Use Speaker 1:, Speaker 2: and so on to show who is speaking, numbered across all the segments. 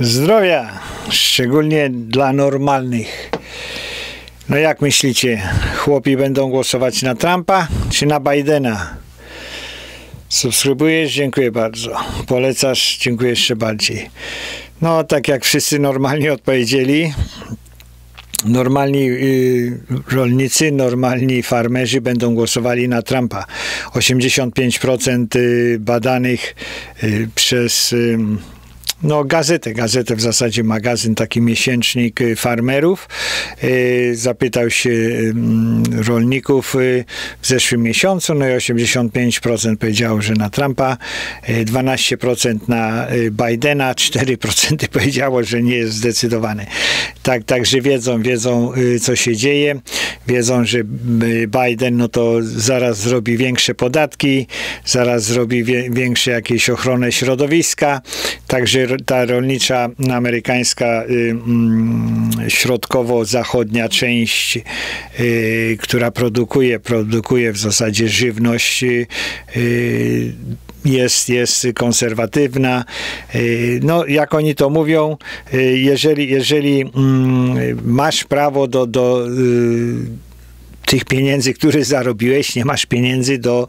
Speaker 1: Zdrowia, szczególnie dla normalnych. No jak myślicie, chłopi będą głosować na Trumpa czy na Bidena? Subskrybujesz? Dziękuję bardzo. Polecasz? Dziękuję jeszcze bardziej. No, tak jak wszyscy normalnie odpowiedzieli, normalni y, rolnicy, normalni farmerzy będą głosowali na Trumpa. 85% y, badanych y, przez no, gazetę, gazetę w zasadzie magazyn, taki miesięcznik y, farmerów. Y, zapytał się mm, rolników y, w zeszłym miesiącu, no i 85% powiedziało, że na Trumpa, 12% na Bidena, 4% powiedziało, że nie jest zdecydowany. Tak, także wiedzą, wiedzą, co się dzieje, wiedzą, że Biden, no to zaraz zrobi większe podatki, zaraz zrobi większe jakieś ochronę środowiska, także ta rolnicza amerykańska y, mm, środkowo-zachodnia część, y, która produkuje, produkuje w zasadzie żywność, y, jest, jest konserwatywna. No, jak oni to mówią, jeżeli, jeżeli mm, masz prawo do, do tych pieniędzy, które zarobiłeś, nie masz pieniędzy do,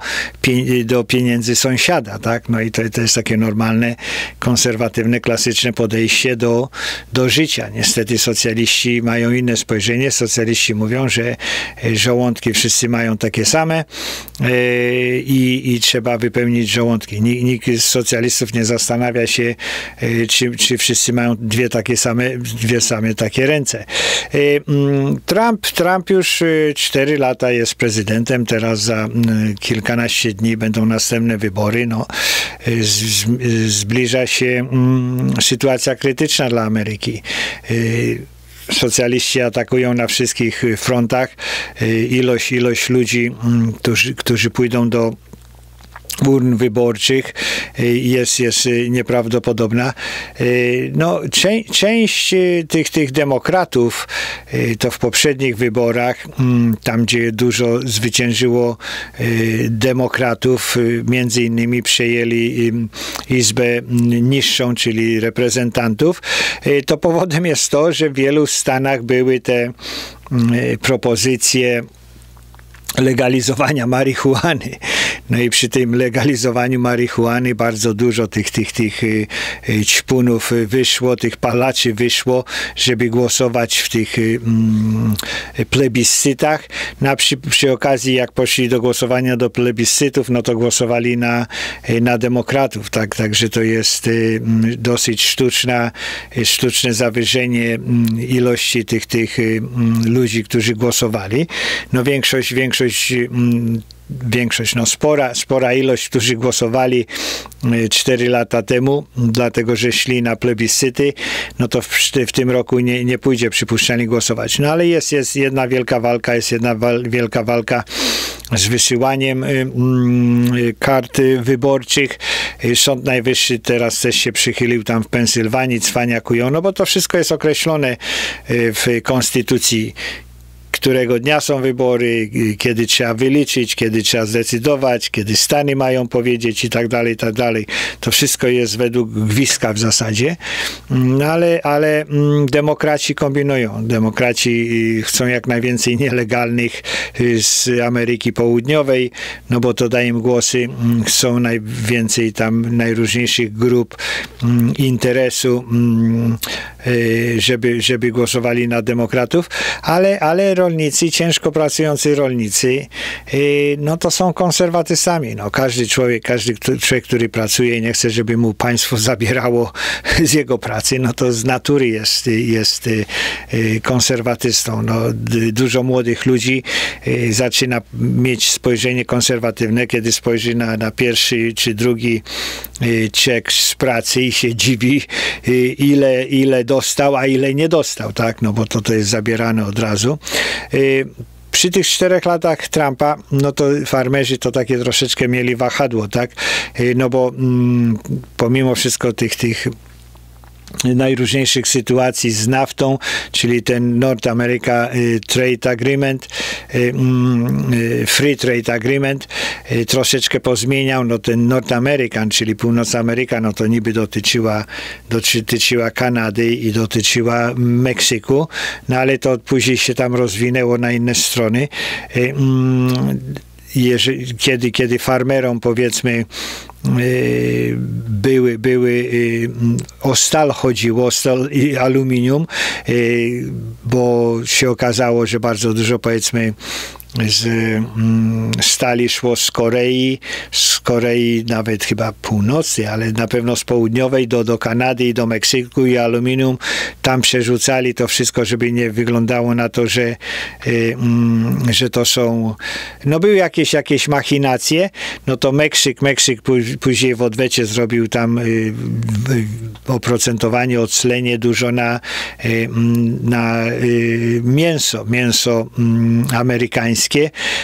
Speaker 1: do pieniędzy sąsiada, tak? No i to, to jest takie normalne, konserwatywne, klasyczne podejście do, do życia. Niestety socjaliści mają inne spojrzenie. Socjaliści mówią, że e, żołądki wszyscy mają takie same e, i, i trzeba wypełnić żołądki. Nikt, nikt z socjalistów nie zastanawia się, e, czy, czy wszyscy mają dwie takie same, dwie same takie ręce. Mm, Trump, Trump już cztery 4 lata jest prezydentem, teraz za mm, kilkanaście dni będą następne wybory. No, zbliża się mm, sytuacja krytyczna dla Ameryki y, socjaliści atakują na wszystkich frontach. Y, ilość, ilość ludzi, mm, którzy, którzy pójdą do urn wyborczych y, jest, jest y, nieprawdopodobna. Y, no, część tych, tych demokratów to w poprzednich wyborach, mm, tam gdzie dużo zwyciężyło demokratów, między innymi przejęli Izbę niższą, czyli reprezentantów, to powodem jest to, że w wielu stanach były te mm, propozycje legalizowania marihuany. No i przy tym legalizowaniu marihuany bardzo dużo tych, tych, tych y, y, ćpunów wyszło, tych palaczy wyszło, żeby głosować w tych y, mm, plebiscytach. Na przy, przy okazji, jak poszli do głosowania do plebiscytów, no to głosowali na, na demokratów, tak, także to jest mm, dosyć sztuczna, sztuczne zawyżenie mm, ilości tych, tych ludzi, którzy głosowali. No większość, większość większość, no spora, spora ilość, którzy głosowali 4 y, lata temu, dlatego że szli na plebiscyty, no to w, w tym roku nie, nie pójdzie przypuszczalnie głosować. No ale jest, jest jedna wielka walka, jest jedna wal, wielka walka z wysyłaniem y, y, kart wyborczych. Sąd Najwyższy teraz też się przychylił tam w Pensylwanii, cwaniakują, no bo to wszystko jest określone y, w konstytucji którego dnia są wybory, kiedy trzeba wyliczyć, kiedy trzeba zdecydować, kiedy Stany mają powiedzieć i tak dalej, i tak dalej. To wszystko jest według gwizdka w zasadzie, no ale, ale mm, demokraci kombinują. Demokraci y, chcą jak najwięcej nielegalnych y, z Ameryki Południowej, no bo to daje im głosy, mm, chcą najwięcej tam najróżniejszych grup mm, interesu, y, żeby, żeby głosowali na demokratów, ale, ale rolnicy, ciężko pracujący rolnicy, y, no to są konserwatystami. No, każdy człowiek, każdy człowiek, który pracuje i nie chce, żeby mu państwo zabierało z jego pracy, no to z natury jest, jest y, y, konserwatystą. No, dużo młodych ludzi zaczyna mieć spojrzenie konserwatywne, kiedy spojrzy na, na pierwszy czy drugi czek z pracy i się dziwi, ile, ile dostał, a ile nie dostał, tak? No bo to, to jest zabierane od razu. Y, przy tych czterech latach Trumpa, no to farmerzy to takie troszeczkę mieli wahadło, tak? Y, no bo mm, pomimo wszystko tych, tych najróżniejszych sytuacji z naftą, czyli ten North America y, Trade Agreement, y, mm, y, Free Trade Agreement, troszeczkę pozmieniał, no ten North American, czyli Północ Ameryka, no to niby dotyczyła, dotyczyła Kanady i dotyczyła Meksyku, no ale to później się tam rozwinęło na inne strony. Mm, jeżeli, kiedy, kiedy farmerom powiedzmy były, były o stal chodziło, o stal i aluminium, bo się okazało, że bardzo dużo powiedzmy z mm, stali szło z Korei, z Korei nawet chyba północnej, ale na pewno z południowej do, do Kanady i do Meksyku i aluminium. Tam przerzucali to wszystko, żeby nie wyglądało na to, że, y, mm, że to są, no były jakieś, jakieś machinacje, no to Meksyk, Meksyk później w odwecie zrobił tam y, oprocentowanie, oclenie dużo na, y, na mięso, mięso amerykańskie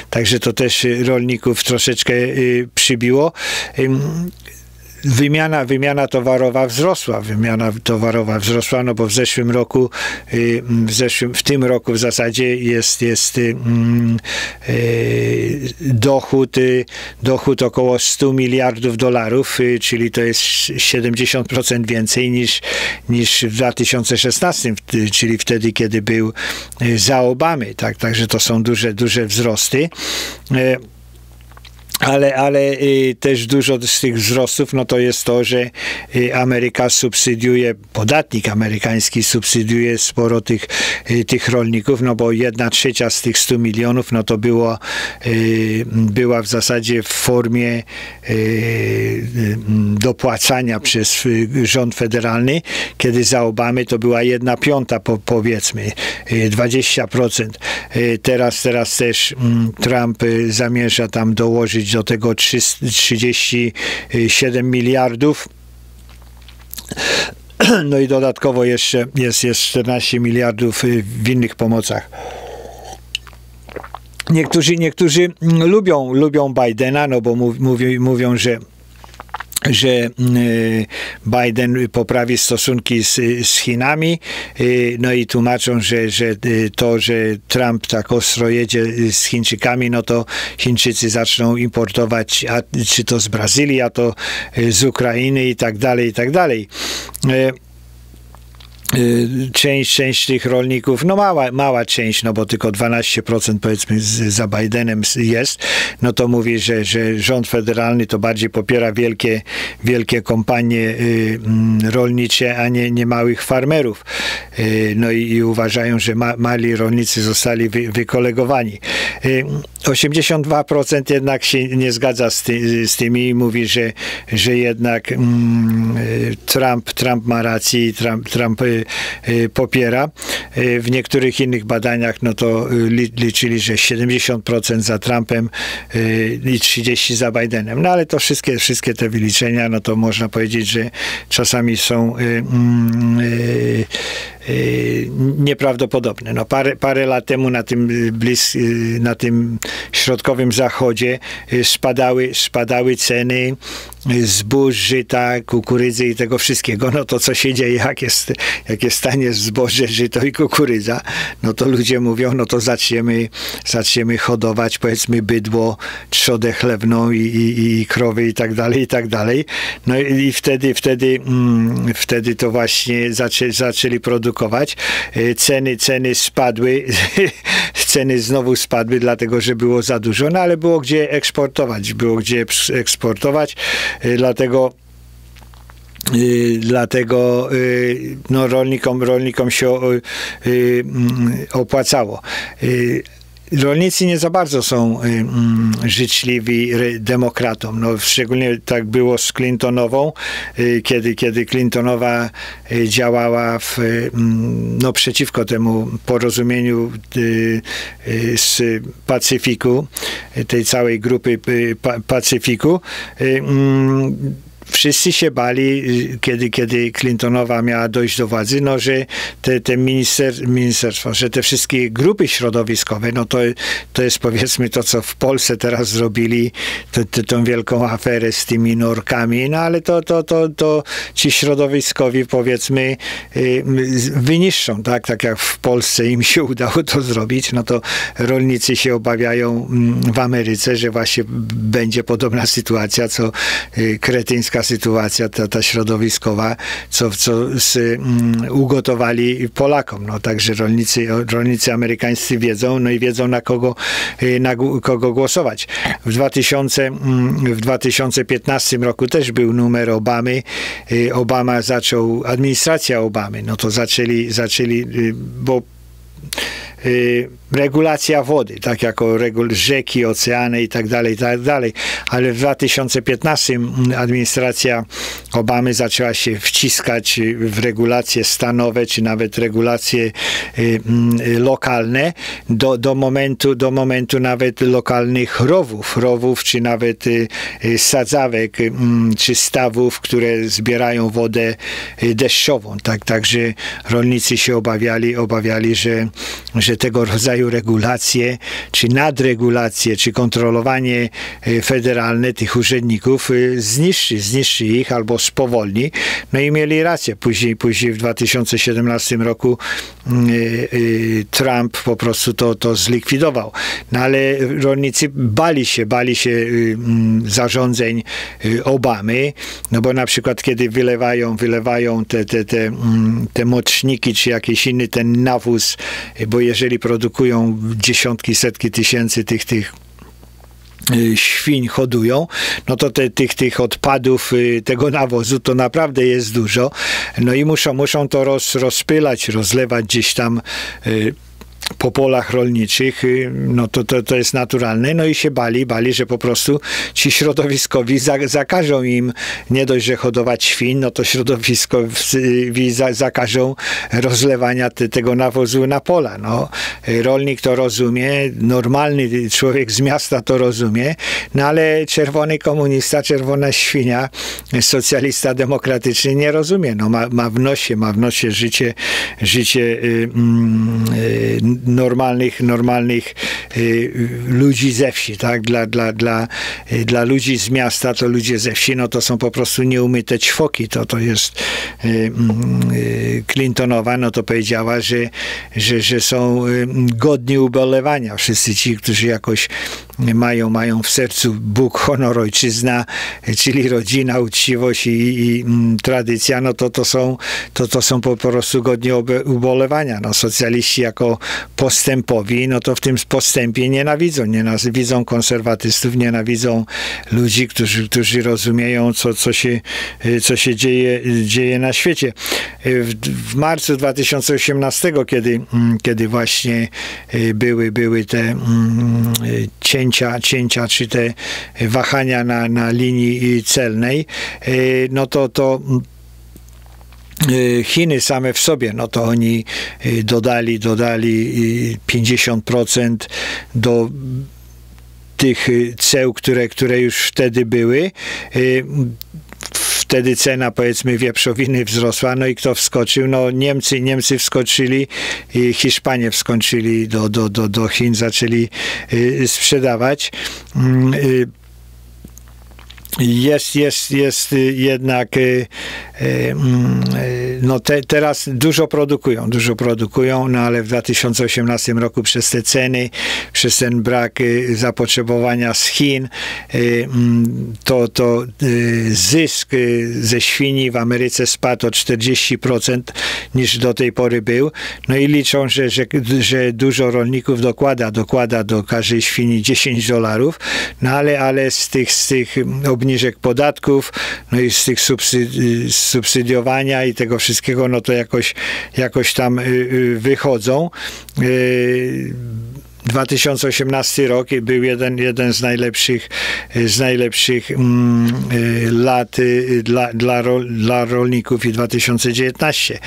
Speaker 1: także to też rolników troszeczkę y, przybiło wymiana, wymiana towarowa wzrosła. Wymiana towarowa wzrosła, no bo w zeszłym roku, y, w, zeszłym, w tym roku w zasadzie jest, jest y, mm, dochód, dochód około 100 miliardów dolarów, czyli to jest 70% więcej niż, niż w 2016, czyli wtedy, kiedy był za Obamy. Tak, także to są duże, duże wzrosty. Ale, ale y, też dużo z tych wzrostów, no to jest to, że y, Ameryka subsydiuje, podatnik amerykański subsydiuje sporo tych, y, tych rolników, no bo jedna trzecia z tych 100 milionów, no to było, y, była w zasadzie w formie y, y, dopłacania przez rząd federalny, kiedy za Obamy to była jedna piąta, po, powiedzmy, 20%. Teraz, teraz też mm, Trump zamierza tam dołożyć do tego 37 miliardów. No i dodatkowo jeszcze jest, jest 14 miliardów y, w innych pomocach. Niektórzy, niektórzy lubią, lubią Bidena, no bo mówi, mówią, że że y, Biden poprawi stosunki z, z Chinami, y, no i tłumaczą, że, że y, to, że Trump tak ostro jedzie z Chińczykami, no to Chińczycy zaczną importować, a, czy to z Brazylii, a to z Ukrainy i tak dalej, i tak dalej. Y, część, część tych rolników, no mała, mała część, no bo tylko 12% powiedzmy z, za Bidenem jest, no to mówi, że, że rząd federalny to bardziej popiera wielkie, wielkie kompanie y, mm, rolnicze, a nie, nie małych farmerów. Y, no i, i uważają, że ma, mali rolnicy zostali wy, wykolegowani. 82% jednak się nie zgadza z, ty, z tymi i mówi, że, że jednak mm, Trump, Trump ma rację i Trump, Trump Y, popiera. Y, w niektórych innych badaniach no to y, liczyli, że 70% za Trumpem i 30% za Bidenem. No ale to wszystkie, wszystkie te wyliczenia, no to można powiedzieć, że czasami są mm, nieprawdopodobne. No parę, parę lat temu na tym, blis, na tym środkowym zachodzie spadały, spadały ceny zbóż, żyta, kukurydzy i tego wszystkiego, no to co się dzieje, jak jest, jak jest stanie zboże, żyto i kukurydza, no to ludzie mówią, no to zaczniemy, zaczniemy hodować powiedzmy bydło, trzodę chlewną i, i, i krowy i tak dalej, i tak dalej. No i, i wtedy, wtedy, mm, wtedy to właśnie zaczę, zaczęli produkować. E, ceny, ceny spadły, ceny znowu spadły, dlatego, że było za dużo, no ale było gdzie eksportować, było gdzie eksportować. Y, dlatego y, dlatego y, no, rolnikom, rolnikom się mm, opłacało rolnicy nie za bardzo są y, życzliwi demokratom. No, szczególnie tak było z Clintonową, y, kiedy, kiedy Clintonowa y, działała w, mm, no, przeciwko temu porozumieniu z Pacyfiku, tej całej grupy Pacyfiku. Wszyscy się bali, kiedy, kiedy Clintonowa miała dojść do władzy, no, że te, te minister, ministerstwo, że te wszystkie grupy środowiskowe, no to, to jest powiedzmy to, co w Polsce teraz zrobili, to, to, tą wielką aferę z tymi norkami, no ale to, to, to, to ci środowiskowi powiedzmy y, wyniszczą, tak? Tak jak w Polsce im się udało to zrobić, no to rolnicy się obawiają mm, w Ameryce, że właśnie będzie podobna sytuacja, co y, kretyńska sytuacja, ta, ta środowiskowa, co, co z, um, ugotowali Polakom. No, także rolnicy, rolnicy amerykańscy wiedzą, no i wiedzą na kogo, y, na kogo głosować. W, 2000, mm, w 2015 roku też był numer Obamy. Y, Obama zaczął, administracja Obamy, no to zaczęli, zaczęli bo regulacja wody, tak jako regul rzeki, oceany i tak dalej, i tak dalej. Ale w 2015 administracja Obamy zaczęła się wciskać w regulacje stanowe, czy nawet regulacje y, y, lokalne do, do, momentu, do momentu nawet lokalnych rowów, rowów, czy nawet y, sadzawek, czy stawów, które zbierają wodę deszczową. Tak, także rolnicy się obawiali, obawiali, że, że tego rodzaju regulacje, czy nadregulacje, czy kontrolowanie e, federalne tych urzędników e, zniszczy, zniszczy ich albo spowolni. No i mieli rację. Później, później w 2017 roku mm, e, Trump po prostu to, to zlikwidował. No ale rolnicy bali się, bali się mm, zarządzeń Obamy, no bo na przykład kiedy wylewają, wylewają te, te, te, mm, te moczniki, czy jakiś inny ten nawóz, bo jeżeli produkują dziesiątki, setki tysięcy tych, tych y, świń hodują, no to te, tych, tych odpadów y, tego nawozu to naprawdę jest dużo. No i muszą, muszą to roz, rozpylać, rozlewać gdzieś tam y, po polach rolniczych, y, no to, to, to jest naturalne, no i się bali, bali, że po prostu ci środowiskowi za, zakażą im nie dość, że hodować świn, no to środowiskowi za, zakażą rozlewania te, tego nawozu na pola. No, rolnik to rozumie, normalny człowiek z miasta to rozumie, no ale czerwony komunista, czerwona świnia, socjalista demokratyczny nie rozumie. No, ma, ma w nosie, ma w nosie życie, życie y, y, normalnych, normalnych y, ludzi ze wsi, tak? Dla, dla, dla, y, dla ludzi z miasta, to ludzie ze wsi, no to są po prostu nieumyte ćwoki. To, to jest y, mm, Clintonowa, no to powiedziała, że, że, że są godni ubolewania. Wszyscy ci, którzy jakoś mają, mają w sercu Bóg, honor, ojczyzna, czyli rodzina, uczciwość i, i mm, tradycja, no to to są, to, to są po prostu godni ubolewania. No, socjaliści jako postępowi, no to w tym postępie nienawidzą. Nienawidzą konserwatystów, nienawidzą ludzi, którzy, którzy rozumieją, co, co, się, co się dzieje, dzieje na świecie. W, w marcu 2018, kiedy, mm, kiedy właśnie y, były, były te mm, cięcia, cięcia czy te wahania na, na linii celnej, y, no to, to Y, Chiny same w sobie, no to oni y, dodali, dodali 50% y, do tych ceł, które, które już wtedy były wtedy cena powiedzmy wieprzowiny wzrosła, no i kto wskoczył? No Niemcy, Niemcy wskoczyli, Hiszpanie wskoczyli do, do, do, do Chin, zaczęli sprzedawać. Mm, jest, jest, jest jednak E, mm, e, no te, teraz dużo produkują, dużo produkują, no ale w 2018 roku przez te ceny, przez ten brak e, zapotrzebowania z Chin, mm, to, to zysk ze świni w Ameryce spadł o 40% niż do tej pory był. No i liczą, że, że, że dużo rolników dokłada, dokłada do każdej świni 10 dolarów, no ale, ale z tych, z tych obniżek podatków, no i z tych subsydiowania i tego wszystkiego, no to jakoś, jakoś tam y, y, wychodzą. 2018 y, rok był jeden, jeden z najlepszych, z najlepszych mm, lat dla, dla, dla rolników i 2019.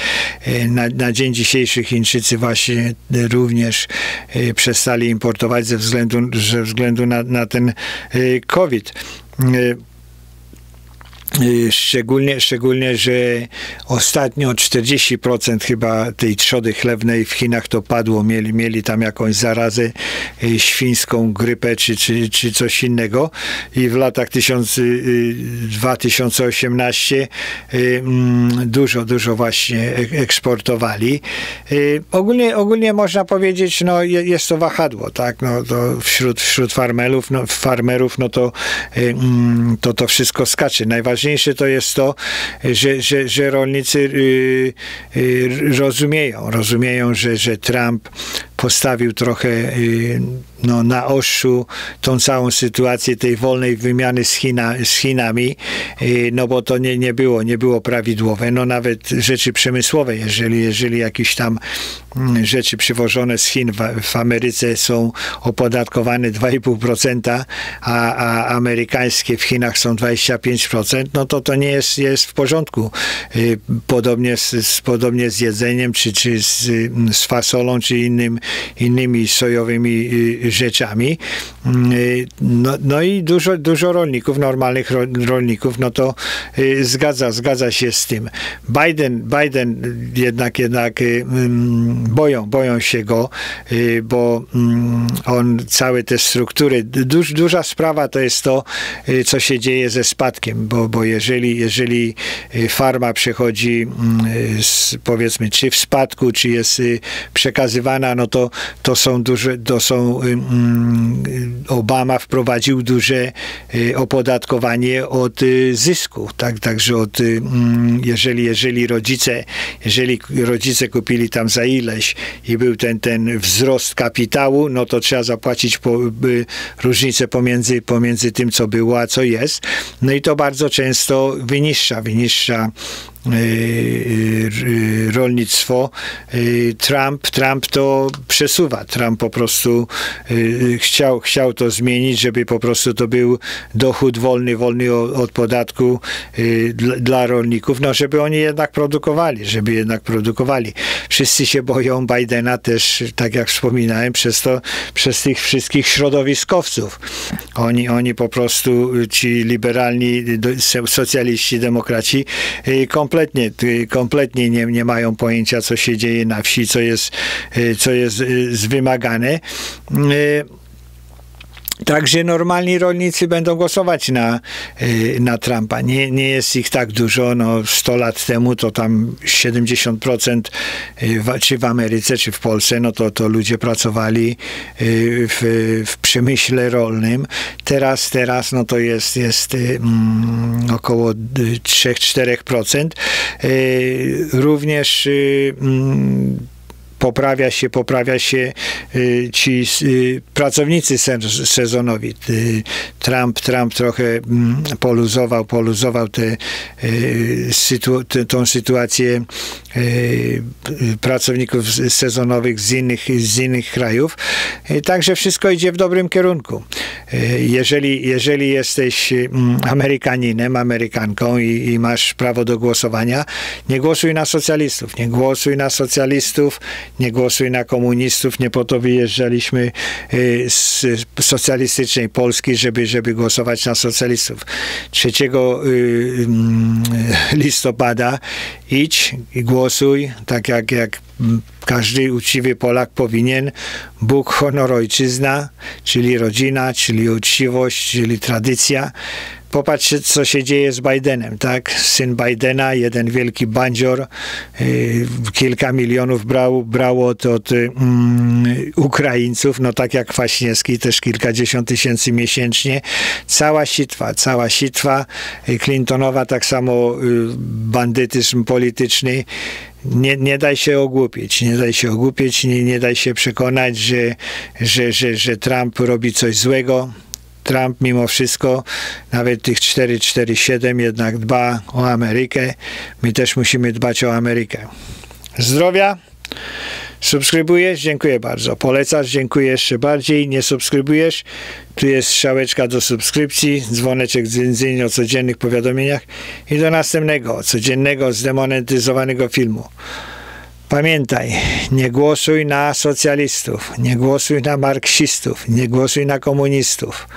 Speaker 1: Na, na dzień dzisiejszy Chińczycy właśnie również przestali importować ze względu, ze względu na, na ten COVID szczególnie, szczególnie, że ostatnio 40% chyba tej trzody chlewnej w Chinach to padło. Mieli, mieli tam jakąś zarazę y, świńską, grypę czy, czy, czy coś innego. I w latach 1000, 2018 y, mm, dużo, dużo właśnie eksportowali. Ogólnie, ogólnie można powiedzieć, no jest to wahadło, tak? No, to wśród, wśród farmerów, no, farmerów, no to, mm, to to wszystko skacze. Najważniejsze najważniejsze to jest to, że, że, że rolnicy y, y, rozumieją, rozumieją, że, że Trump postawił trochę y, no, na ostrzu tą całą sytuację tej wolnej wymiany z, China, z Chinami, no bo to nie, nie, było, nie było prawidłowe. No nawet rzeczy przemysłowe, jeżeli, jeżeli jakieś tam mm, rzeczy przywożone z Chin w, w Ameryce są opodatkowane 2,5%, a, a amerykańskie w Chinach są 25%, no to to nie jest, jest w porządku. Y, podobnie z, podobnie z jedzeniem, czy, czy z, z fasolą, czy innym, innymi sojowymi y, rzeczami. Y, no, no i dużo, dużo rolników, normalnych rolników, no to zgadza, zgadza się z tym. Biden, Biden jednak, jednak mm, boją, boją się go, bo mm, on całe te struktury, duż, duża sprawa to jest to, co się dzieje ze spadkiem, bo, bo jeżeli, jeżeli y, farma przechodzi mm, z, powiedzmy, czy w spadku, czy jest y, przekazywana, no to, to są duże, to są, y, Obama wprowadził duże opodatkowanie od zysku, tak, także od, mm, jeżeli, jeżeli rodzice, jeżeli rodzice kupili tam za ileś i był ten, ten wzrost kapitału, no to trzeba zapłacić po, różnicę pomiędzy, pomiędzy tym, co było, a co jest. No i to bardzo często wyniższa, wyniższa Y, y, rolnictwo. Y, Trump, Trump to przesuwa. Trump po prostu chciał, chciał to zmienić, żeby po prostu to był dochód wolny, wolny od podatku dla, rolników, no żeby oni jednak produkowali, żeby jednak produkowali. Wszyscy się boją Bidena też, tak jak wspominałem, przez to, przez tych wszystkich środowiskowców. Oni, oni po prostu, ci liberalni socjaliści, demokraci, kompletnie kompletnie, kompletnie nie, nie mają pojęcia, co się dzieje na wsi, co jest, y, co jest y, wymagane. Także normalni rolnicy będą głosować na, y, na Trumpa. Nie, nie jest ich tak dużo. No, 100 lat temu to tam 70% y, w, czy w Ameryce, czy w Polsce, no to, to ludzie pracowali y, w, w przemyśle rolnym. Teraz, teraz no to jest, jest mm, około 3-4%. Również mm, poprawia się, poprawia się y, ci y, pracownicy sezonowi. Y, Trump, Trump trochę mm, poluzował, poluzował te, sytu, tą sytuację pracowników sezonowych z innych, z innych krajów. Także wszystko idzie w dobrym kierunku. Jeżeli, jeżeli jesteś mm, Amerykaninem, Amerykanką i, i masz prawo do głosowania, nie głosuj na socjalistów, nie głosuj na socjalistów, nie głosuj na komunistów, nie po to wyjeżdżaliśmy y, z socjalistycznej Polski, żeby, żeby głosować na socjalistów. 3 y, mm, listopada idź i głosuj, tak jak, jak każdy uczciwy Polak powinien. Bóg, honor, ojczyzna, czyli rodzina, czyli uczciwość, czyli tradycja. Popatrzcie, co się dzieje z Bidenem, tak? Syn Bidena, jeden wielki bandzior, yy, kilka milionów brał, brało od, od yy, Ukraińców, no tak jak Kwaśniewski, też kilkadziesiąt tysięcy miesięcznie. Cała sitwa, cała sitwa. Y, Clintonowa tak samo bandytyzm polityczny nie, nie daj się ogłupić, nie daj się ogłupić, nie, nie daj się przekonać, że, że, że, że Trump robi coś złego. Trump mimo wszystko, nawet tych 447 jednak dba o Amerykę. My też musimy dbać o Amerykę. Zdrowia! Subskrybujesz? Dziękuję bardzo. Polecasz? Dziękuję jeszcze bardziej. Nie subskrybujesz? Tu jest strzałeczka do subskrypcji, dzwoneczek z o codziennych powiadomieniach i do następnego, codziennego, zdemonetyzowanego filmu. Pamiętaj, nie głosuj na socjalistów, nie głosuj na marksistów, nie głosuj na komunistów.